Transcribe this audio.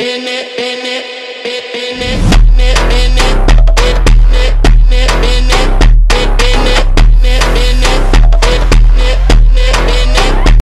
in it.